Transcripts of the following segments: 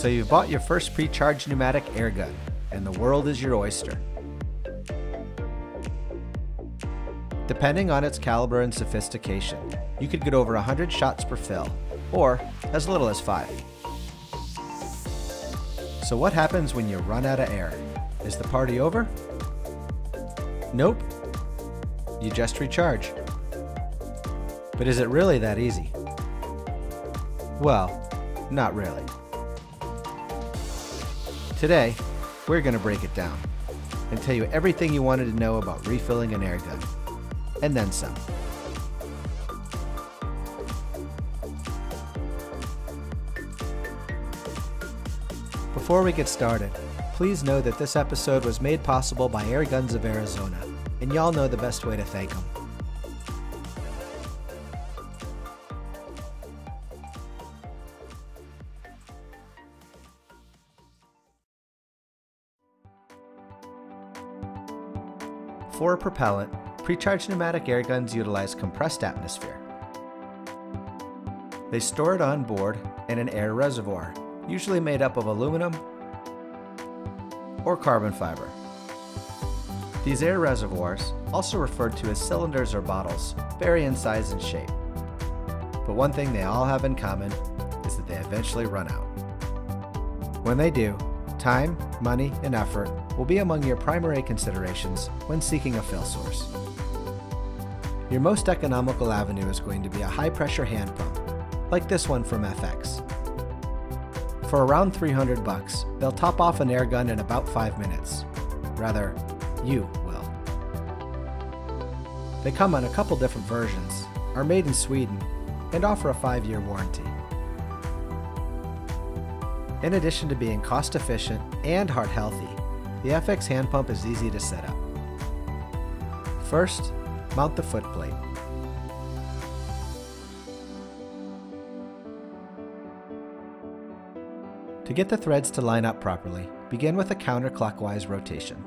So you've bought your first pre-charged pneumatic air gun, and the world is your oyster. Depending on its caliber and sophistication, you could get over 100 shots per fill, or as little as 5. So what happens when you run out of air? Is the party over? Nope. You just recharge. But is it really that easy? Well, not really. Today, we're going to break it down and tell you everything you wanted to know about refilling an air gun, and then some. Before we get started, please know that this episode was made possible by Air Guns of Arizona, and y'all know the best way to thank them. For propellant, precharged pneumatic air guns utilize compressed atmosphere. They store it on board in an air reservoir, usually made up of aluminum or carbon fiber. These air reservoirs, also referred to as cylinders or bottles, vary in size and shape. But one thing they all have in common is that they eventually run out. When they do, time, money, and effort will be among your primary considerations when seeking a fill source. Your most economical avenue is going to be a high pressure hand pump, like this one from FX. For around 300 bucks, they'll top off an air gun in about 5 minutes. Rather, you will. They come on a couple different versions, are made in Sweden, and offer a 5-year warranty. In addition to being cost efficient and heart healthy, the FX hand pump is easy to set up. First, mount the foot plate. To get the threads to line up properly, begin with a counterclockwise rotation.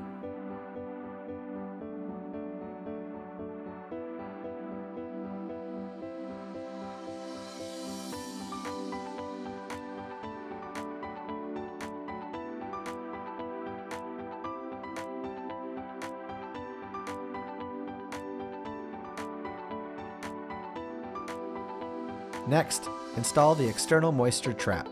Next, install the external moisture trap.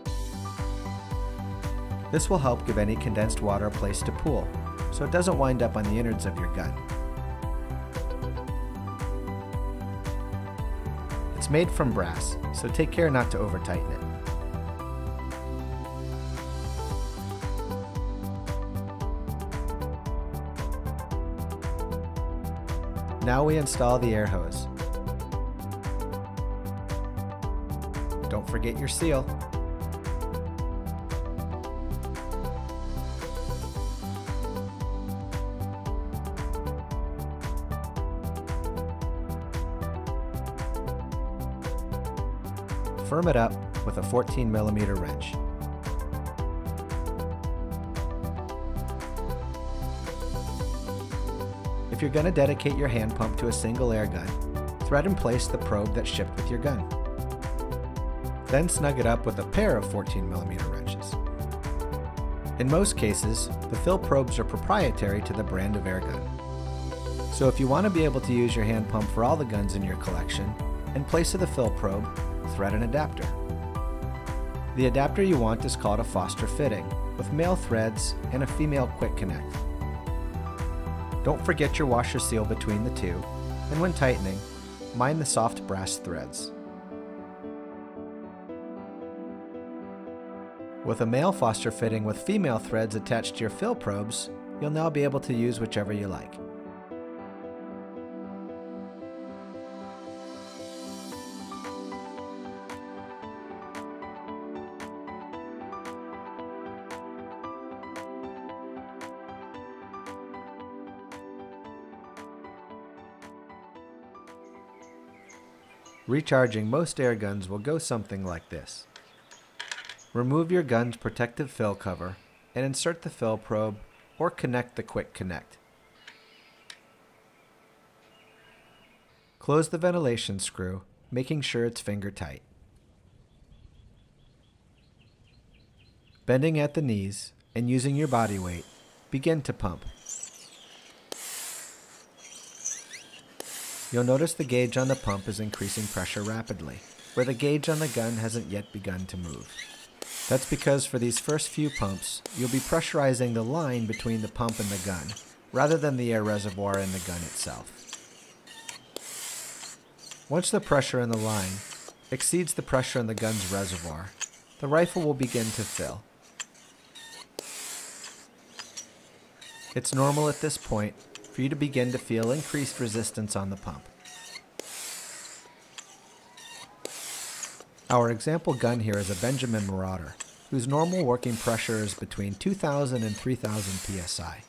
This will help give any condensed water a place to pool, so it doesn't wind up on the innards of your gun. It's made from brass, so take care not to over tighten it. Now we install the air hose. Forget your seal. Firm it up with a 14 millimeter wrench. If you're going to dedicate your hand pump to a single air gun, thread and place the probe that shipped with your gun. Then snug it up with a pair of 14mm wrenches. In most cases, the fill probes are proprietary to the brand of air gun. So if you want to be able to use your hand pump for all the guns in your collection, in place of the fill probe, thread an adapter. The adapter you want is called a Foster fitting, with male threads and a female quick connect. Don't forget your washer seal between the two, and when tightening, mind the soft brass threads. With a male Foster fitting with female threads attached to your fill probes, you'll now be able to use whichever you like. Recharging most air guns will go something like this. Remove your gun's protective fill cover and insert the fill probe or connect the quick connect. Close the ventilation screw, making sure it's finger tight. Bending at the knees and using your body weight, begin to pump. You'll notice the gauge on the pump is increasing pressure rapidly, where the gauge on the gun hasn't yet begun to move. That's because for these first few pumps, you'll be pressurizing the line between the pump and the gun, rather than the air reservoir in the gun itself. Once the pressure in the line exceeds the pressure in the gun's reservoir, the rifle will begin to fill. It's normal at this point for you to begin to feel increased resistance on the pump. Our example gun here is a Benjamin Marauder, whose normal working pressure is between 2000 and 3000 psi.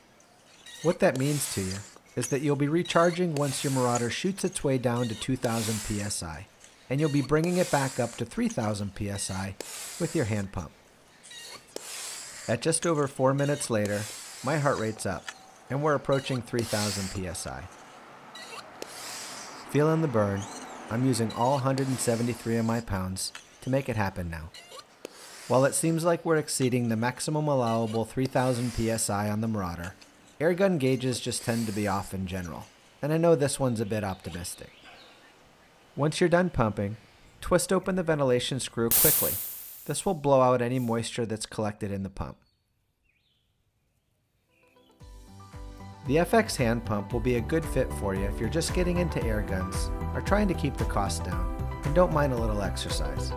What that means to you is that you'll be recharging once your Marauder shoots its way down to 2000 psi, and you'll be bringing it back up to 3000 psi with your hand pump. At just over 4 minutes later, my heart rate's up, and we're approaching 3000 psi. Feeling the burn, I'm using all 173 of my pounds to make it happen now. While it seems like we're exceeding the maximum allowable 3000 psi on the Marauder, airgun gauges just tend to be off in general, and I know this one's a bit optimistic. Once you're done pumping, twist open the ventilation screw quickly. This will blow out any moisture that's collected in the pump. The FX hand pump will be a good fit for you if you're just getting into air guns, are trying to keep the cost down, and don't mind a little exercise.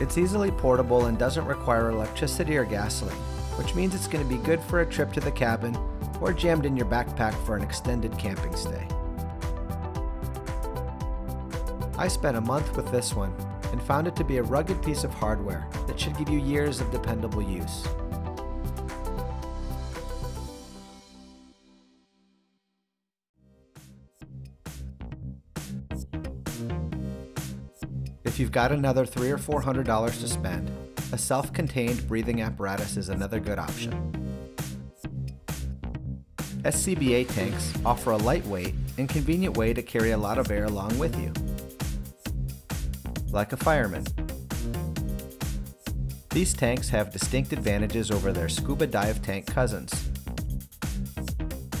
It's easily portable and doesn't require electricity or gasoline, which means it's going to be good for a trip to the cabin or jammed in your backpack for an extended camping stay. I spent a month with this one and found it to be a rugged piece of hardware that should give you years of dependable use. If you've got another three or four hundred dollars to spend, a self-contained breathing apparatus is another good option. SCBA tanks offer a lightweight and convenient way to carry a lot of air along with you like a fireman. These tanks have distinct advantages over their scuba dive tank cousins.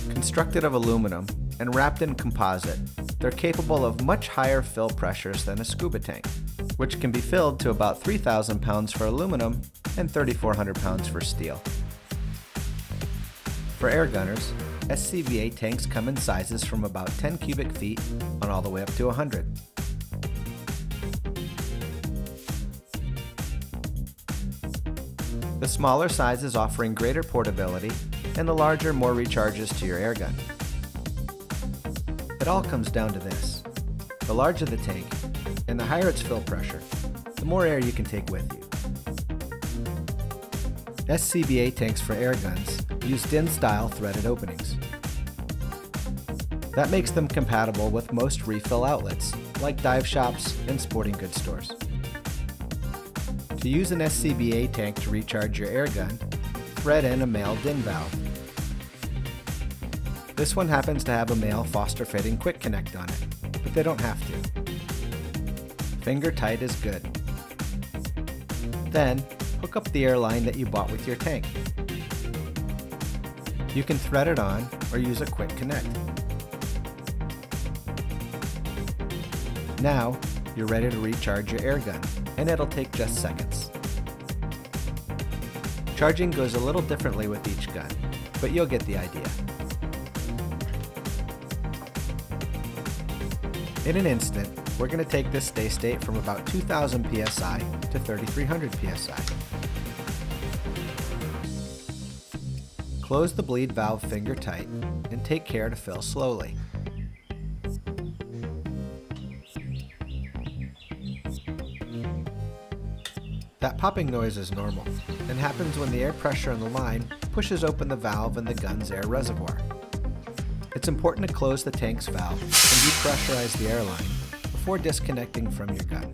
Constructed of aluminum and wrapped in composite, they're capable of much higher fill pressures than a scuba tank, which can be filled to about 3,000 pounds for aluminum and 3,400 pounds for steel. For air gunners, SCBA tanks come in sizes from about 10 cubic feet on all the way up to 100. The smaller sizes offering greater portability, and the larger more recharges to your airgun. It all comes down to this. The larger the tank, and the higher its fill pressure, the more air you can take with you. SCBA tanks for air guns use DIN-style threaded openings. That makes them compatible with most refill outlets, like dive shops and sporting goods stores. To use an SCBA tank to recharge your airgun, thread in a male DIN valve. This one happens to have a male Foster fitting quick connect on it, but they don't have to. Finger tight is good. Then, hook up the air line that you bought with your tank. You can thread it on or use a quick connect. Now, you're ready to recharge your airgun, and it'll take just seconds. Charging goes a little differently with each gun, but you'll get the idea. In an instant, we're going to take this Daystate from about 2000 psi to 3300 psi. Close the bleed valve finger tight and take care to fill slowly. That popping noise is normal and happens when the air pressure in the line pushes open the valve in the gun's air reservoir. It's important to close the tank's valve and depressurize the air line before disconnecting from your gun.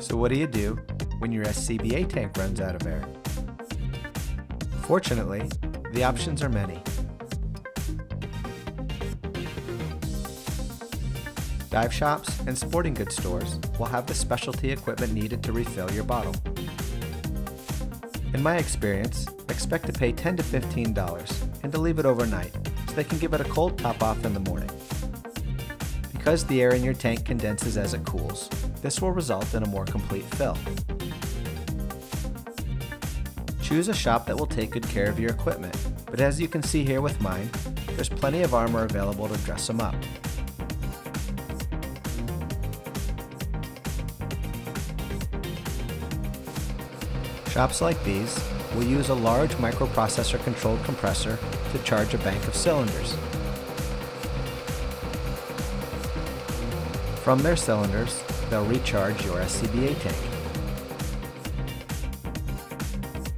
So what do you do when your SCBA tank runs out of air? Fortunately, the options are many Dive shops and sporting goods stores will have the specialty equipment needed to refill your bottle. In my experience, expect to pay 10 to $15 and to leave it overnight so they can give it a cold top off in the morning. Because the air in your tank condenses as it cools, this will result in a more complete fill. Choose a shop that will take good care of your equipment, but as you can see here with mine, there's plenty of armor available to dress them up. Shops like these will use a large microprocessor controlled compressor to charge a bank of cylinders. From their cylinders, they'll recharge your SCBA tank.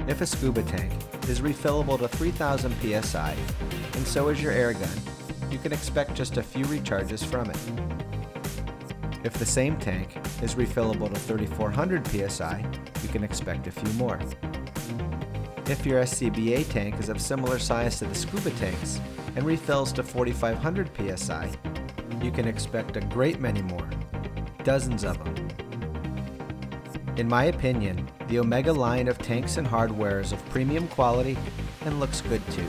If a scuba tank is refillable to 3000 psi, and so is your air gun, you can expect just a few recharges from it. If the same tank is refillable to 3400 psi, can expect a few more. If your SCBA tank is of similar size to the scuba tanks and refills to 4500 psi, you can expect a great many more, dozens of them. In my opinion, the Omega line of tanks and hardware is of premium quality and looks good too.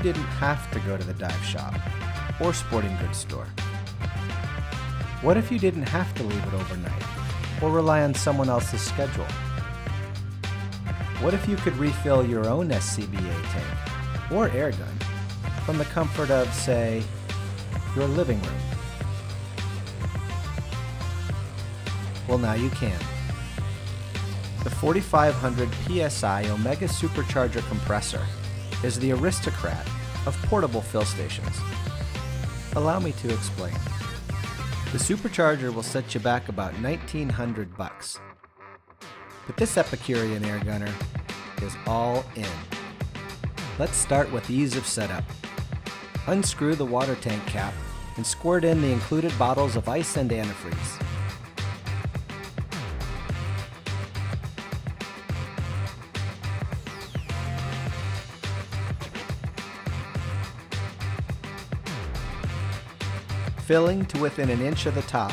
You didn't have to go to the dive shop or sporting goods store? What if you didn't have to leave it overnight or rely on someone else's schedule? What if you could refill your own SCBA tank or air gun from the comfort of, say, your living room? Well, now you can. The 4500 PSI Omega Supercharger compressor is the aristocrat of portable fill stations. Allow me to explain. The supercharger will set you back about 1900 bucks. But this Epicurean air gunner is all in. Let's start with ease of setup. Unscrew the water tank cap and squirt in the included bottles of ice and antifreeze. Filling to within an inch of the top,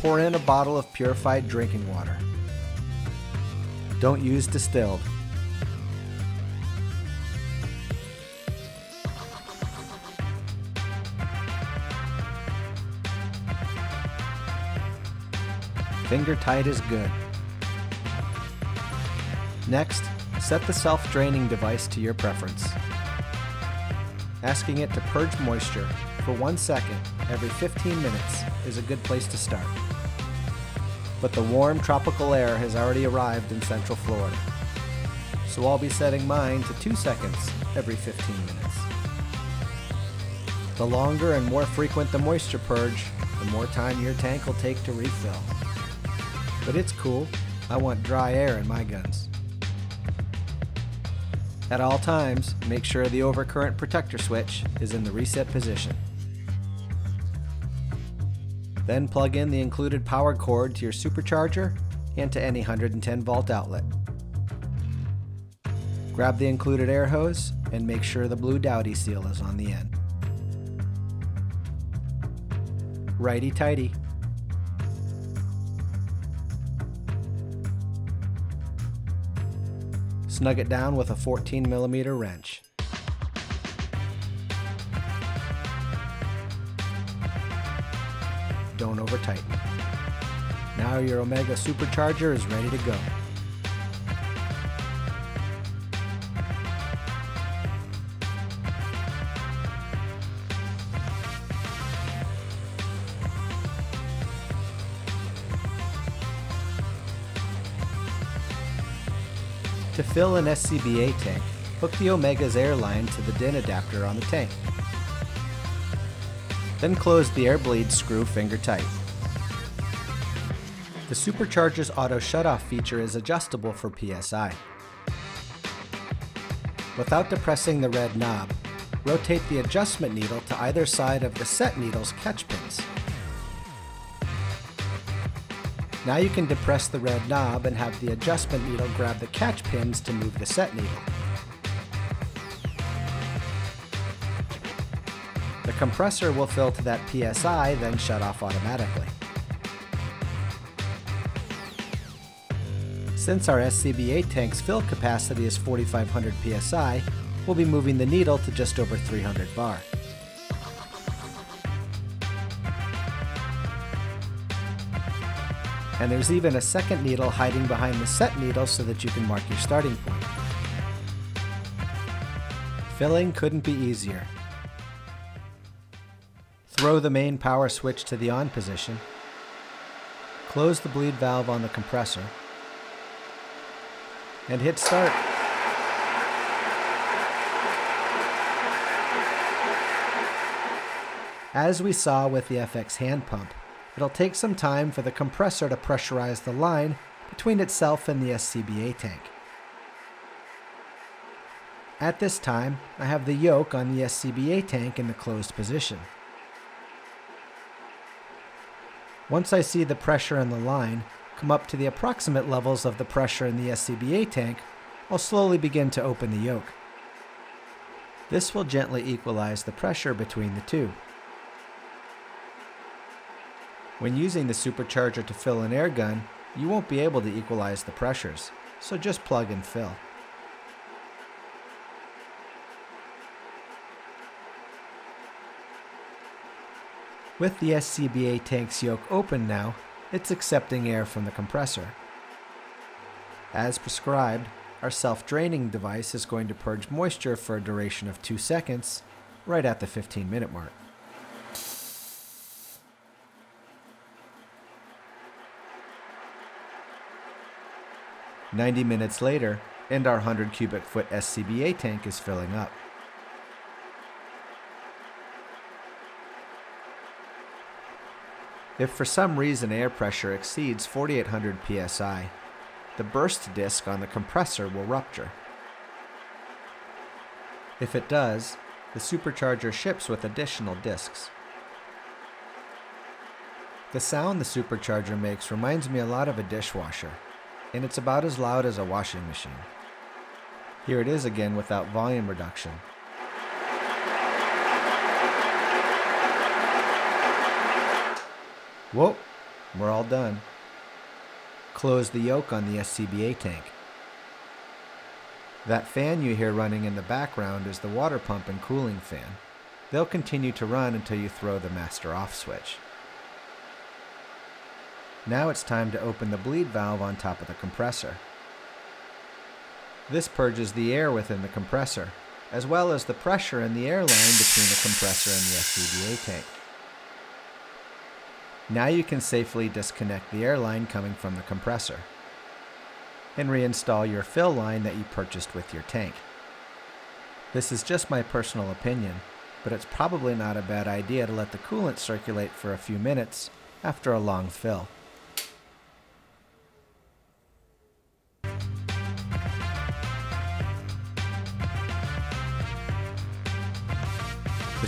pour in a bottle of purified drinking water. Don't use distilled. Finger tight is good. Next, set the self-draining device to your preference. Asking it to purge moisture for one second every 15 minutes is a good place to start. But the warm tropical air has already arrived in Central Florida. So I'll be setting mine to 2 seconds every 15 minutes. The longer and more frequent the moisture purge, the more time your tank will take to refill. But it's cool. I want dry air in my guns. At all times, make sure the overcurrent protector switch is in the reset position. Then plug in the included power cord to your supercharger and to any 110 volt outlet. Grab the included air hose and make sure the blue Dowty seal is on the end. Righty tighty. Snug it down with a 14 millimeter wrench. Don't over tighten. Now your Omega Supercharger is ready to go. To fill an SCBA tank, hook the Omega's air line to the DIN adapter on the tank. Then close the air bleed screw finger tight. The supercharger's auto shutoff feature is adjustable for PSI. Without depressing the red knob, rotate the adjustment needle to either side of the set needle's catch pins. Now you can depress the red knob and have the adjustment needle grab the catch pins to move the set needle. Compressor will fill to that PSI, then shut off automatically. Since our SCBA tank's fill capacity is 4500 psi, we'll be moving the needle to just over 300 bar. And there's even a second needle hiding behind the set needle so that you can mark your starting point. Filling couldn't be easier. Throw the main power switch to the on position. Close the bleed valve on the compressor and hit start. As we saw with the FX hand pump, it'll take some time for the compressor to pressurize the line between itself and the SCBA tank. At this time, I have the yoke on the SCBA tank in the closed position. Once I see the pressure in the line, come up to the approximate levels of the pressure in the SCBA tank, I'll slowly begin to open the yoke. This will gently equalize the pressure between the two. When using the supercharger to fill an air gun, you won't be able to equalize the pressures, so just plug and fill. With the SCBA tank's yoke open now, it's accepting air from the compressor. As prescribed, our self-draining device is going to purge moisture for a duration of 2 seconds, right at the 15 minute mark. Ninety minutes later, and our 100 cubic foot SCBA tank is filling up. If for some reason air pressure exceeds 4800 psi, the burst disc on the compressor will rupture. If it does, the supercharger ships with additional discs. The sound the supercharger makes reminds me a lot of a dishwasher, and it's about as loud as a washing machine. Here it is again without volume reduction. Whoa, we're all done. Close the yoke on the SCBA tank. That fan you hear running in the background is the water pump and cooling fan. They'll continue to run until you throw the master off switch. Now it's time to open the bleed valve on top of the compressor. This purges the air within the compressor, as well as the pressure in the air line between the compressor and the SCBA tank. Now you can safely disconnect the air line coming from the compressor and reinstall your fill line that you purchased with your tank. This is just my personal opinion, but it's probably not a bad idea to let the coolant circulate for a few minutes after a long fill.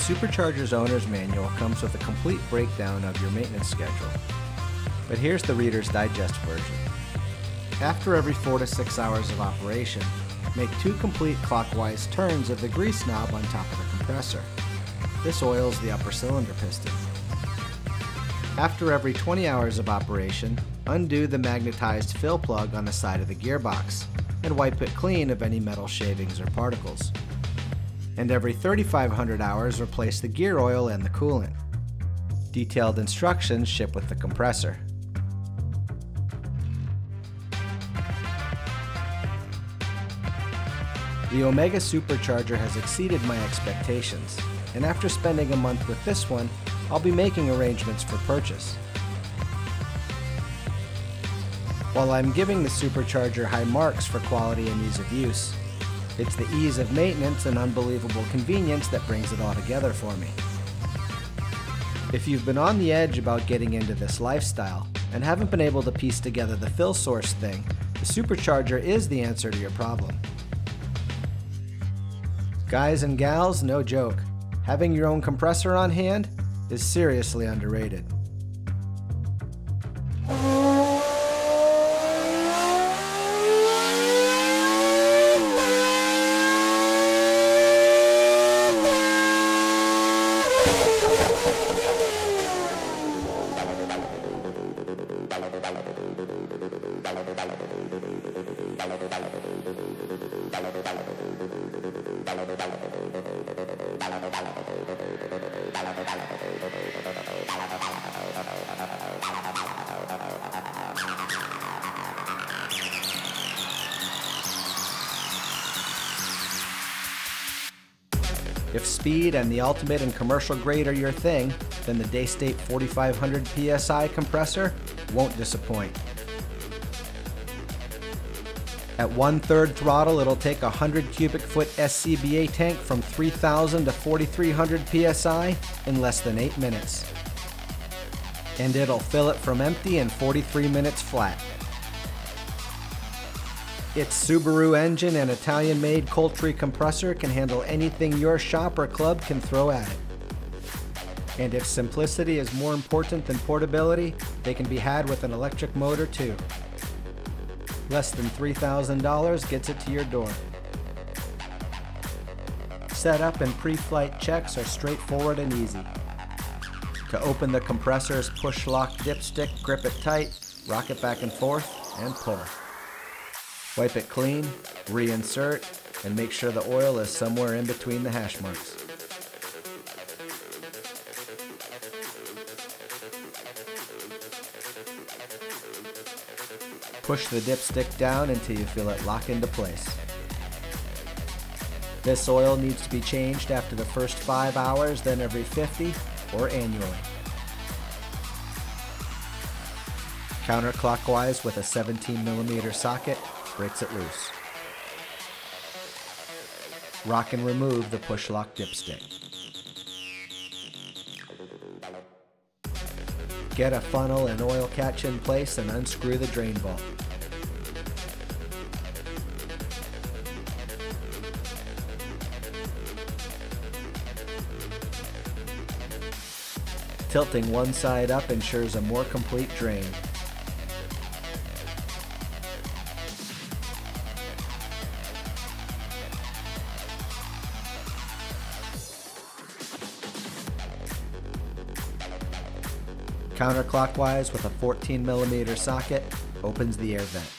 Supercharger's owner's manual comes with a complete breakdown of your maintenance schedule. But here's the Reader's Digest version. After every 4 to 6 hours of operation, make two complete clockwise turns of the grease knob on top of the compressor. This oils the upper cylinder piston. After every 20 hours of operation, undo the magnetized fill plug on the side of the gearbox and wipe it clean of any metal shavings or particles and every 3,500 hours replace the gear oil and the coolant. Detailed instructions ship with the compressor. The Omega Supercharger has exceeded my expectations, and after spending a month with this one, I'll be making arrangements for purchase. While I'm giving the Supercharger high marks for quality and ease of use, it's the ease of maintenance and unbelievable convenience that brings it all together for me. If you've been on the edge about getting into this lifestyle, and haven't been able to piece together the fill source thing, the supercharger is the answer to your problem. Guys and gals, no joke. Having your own compressor on hand is seriously underrated. If speed and the ultimate and commercial grade are your thing, then the Daystate 4500 PSI compressor won't disappoint. At one third throttle, it'll take a 100 cubic foot SCBA tank from 3000 to 4300 PSI in less than 8 minutes. And it'll fill it from empty in 43 minutes flat. Its Subaru engine and Italian made Coltri compressor can handle anything your shop or club can throw at it. And if simplicity is more important than portability, they can be had with an electric motor too. Less than $3,000 gets it to your door. Setup and pre-flight checks are straightforward and easy. To open the compressor's push lock dipstick, grip it tight, rock it back and forth, and pull. Wipe it clean, reinsert, and make sure the oil is somewhere in between the hash marks. Push the dipstick down until you feel it lock into place. This oil needs to be changed after the first 5 hours, then every 50 or annually. Counterclockwise with a 17mm socket, breaks it loose. Rock and remove the push lock dipstick. Get a funnel and oil catch in place and unscrew the drain bolt. Tilting one side up ensures a more complete drain. Counterclockwise with a 14 millimeter socket opens the air vent.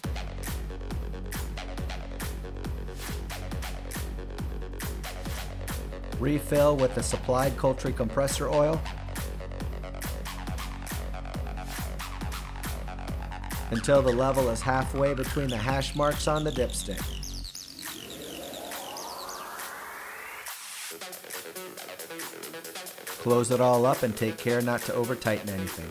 Refill with the supplied Coltri compressor oil until the level is halfway between the hash marks on the dipstick. Close it all up and take care not to over tighten anything.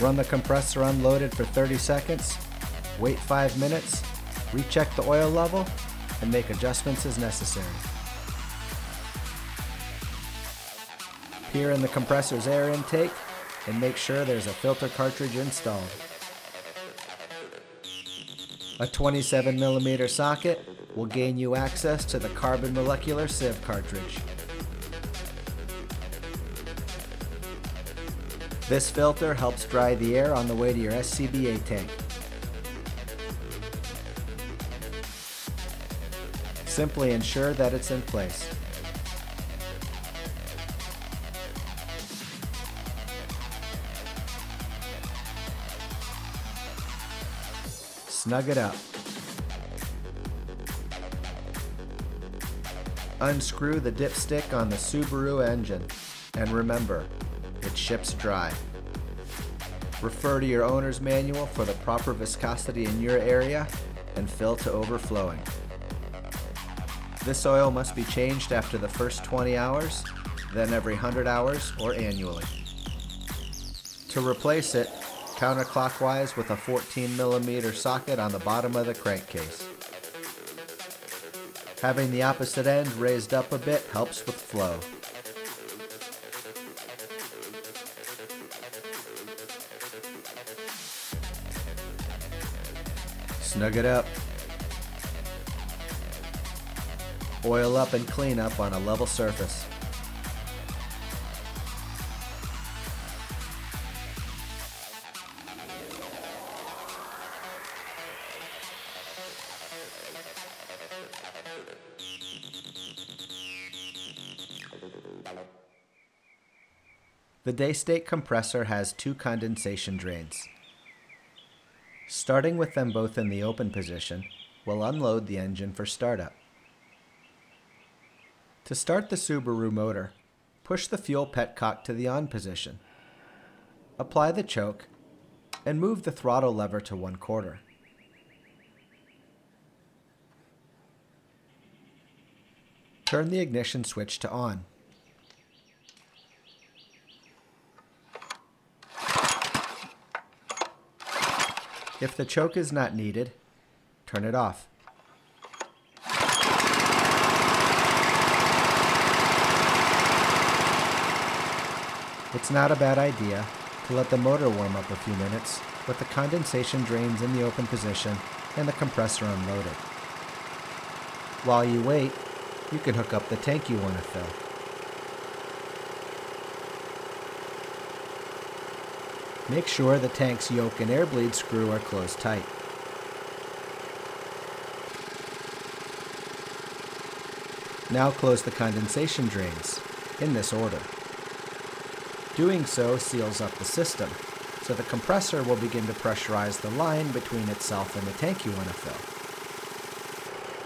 Run the compressor unloaded for 30 seconds, wait 5 minutes, recheck the oil level, and make adjustments as necessary. Peer in the compressor's air intake and make sure there's a filter cartridge installed. A 27mm socket will gain you access to the carbon molecular sieve cartridge. This filter helps dry the air on the way to your SCBA tank. Simply ensure that it's in place. Snug it up. Unscrew the dipstick on the Subaru engine, and remember, it ships dry. Refer to your owner's manual for the proper viscosity in your area and fill to overflowing. This oil must be changed after the first 20 hours, then every 100 hours or annually. To replace it, counterclockwise with a 14 millimeter socket on the bottom of the crankcase. Having the opposite end raised up a bit helps with flow. Snug it up. Oil up and clean up on a level surface. The Daystate compressor has two condensation drains. Starting with them both in the open position, we'll unload the engine for startup. To start the Subaru motor, push the fuel petcock to the on position. Apply the choke and move the throttle lever to one quarter. Turn the ignition switch to on. If the choke is not needed, turn it off. It's not a bad idea to let the motor warm up a few minutes with the condensation drains in the open position and the compressor unloaded. While you wait, you can hook up the tank you want to fill. Make sure the tank's yoke and air bleed screw are closed tight. Now close the condensation drains, in this order. Doing so seals up the system, so the compressor will begin to pressurize the line between itself and the tank you want to fill.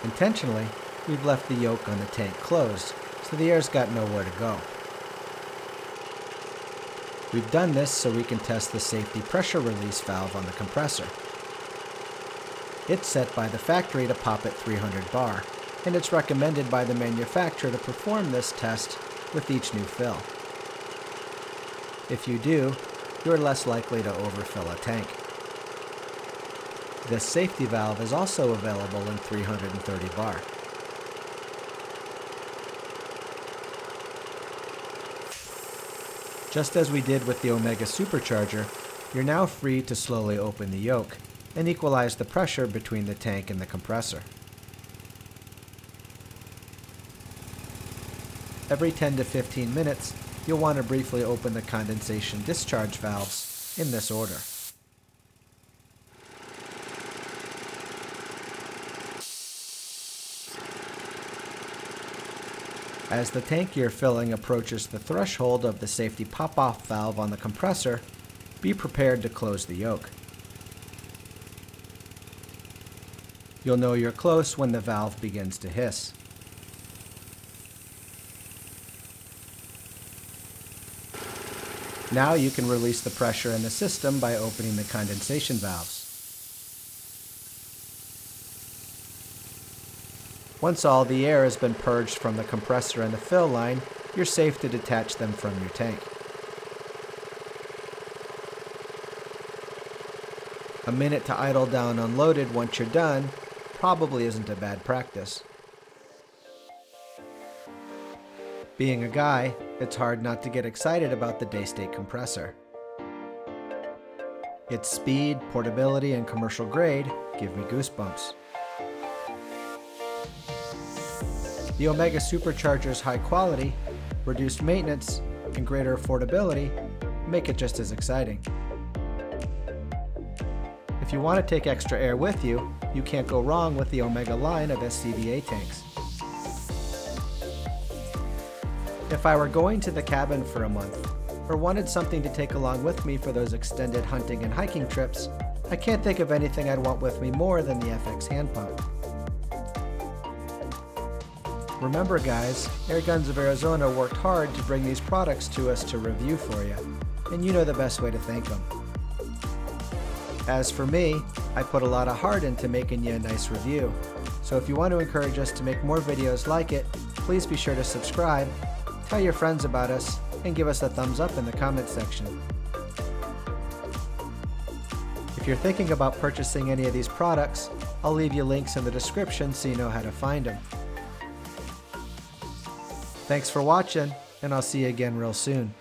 Intentionally, we've left the yoke on the tank closed, so the air's got nowhere to go. We've done this so we can test the safety pressure release valve on the compressor. It's set by the factory to pop at 300 bar, and it's recommended by the manufacturer to perform this test with each new fill. If you do, you're less likely to overfill a tank. This safety valve is also available in 330 bar. Just as we did with the Omega supercharger, you're now free to slowly open the yoke and equalize the pressure between the tank and the compressor. Every 10 to 15 minutes, you'll want to briefly open the condensation discharge valves in this order. As the tank you're filling approaches the threshold of the safety pop-off valve on the compressor, be prepared to close the yoke. You'll know you're close when the valve begins to hiss. Now you can release the pressure in the system by opening the condensation valves. Once all the air has been purged from the compressor and the fill line, you're safe to detach them from your tank. A minute to idle down unloaded once you're done probably isn't a bad practice. Being a guy, it's hard not to get excited about the Daystate compressor. Its speed, portability, and commercial grade give me goosebumps. The Omega Supercharger's high quality, reduced maintenance, and greater affordability make it just as exciting. If you want to take extra air with you, you can't go wrong with the Omega line of SCBA tanks. If I were going to the cabin for a month, or wanted something to take along with me for those extended hunting and hiking trips, I can't think of anything I'd want with me more than the FX hand pump. Remember guys, Air Guns of Arizona worked hard to bring these products to us to review for you, and you know the best way to thank them. As for me, I put a lot of heart into making you a nice review, so if you want to encourage us to make more videos like it, please be sure to subscribe, tell your friends about us, and give us a thumbs up in the comment section. If you're thinking about purchasing any of these products, I'll leave you links in the description so you know how to find them. Thanks for watching, and I'll see you again real soon.